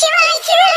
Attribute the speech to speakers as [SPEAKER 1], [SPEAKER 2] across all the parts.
[SPEAKER 1] 一番一番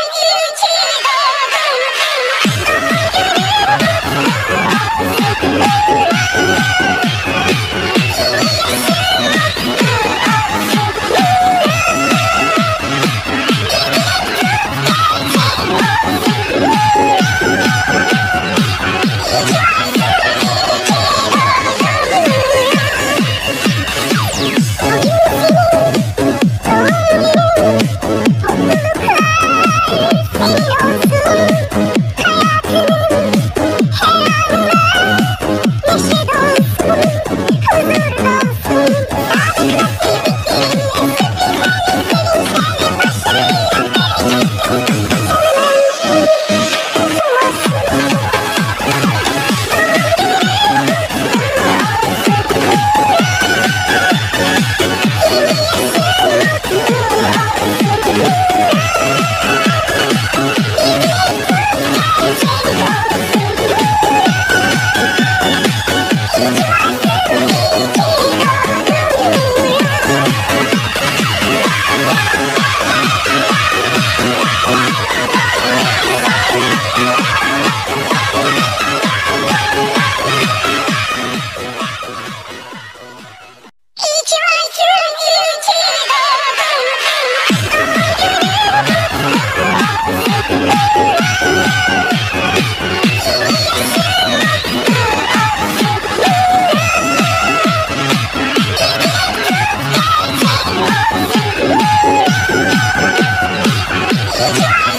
[SPEAKER 1] Ha ha ha!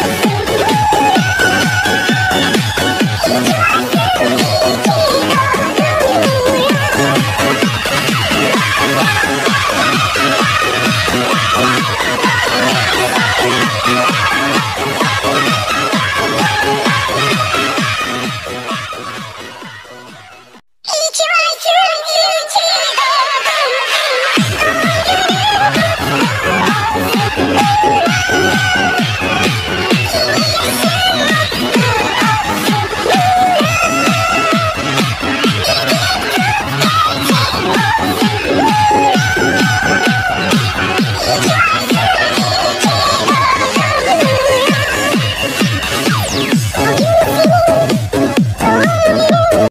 [SPEAKER 1] Yeah.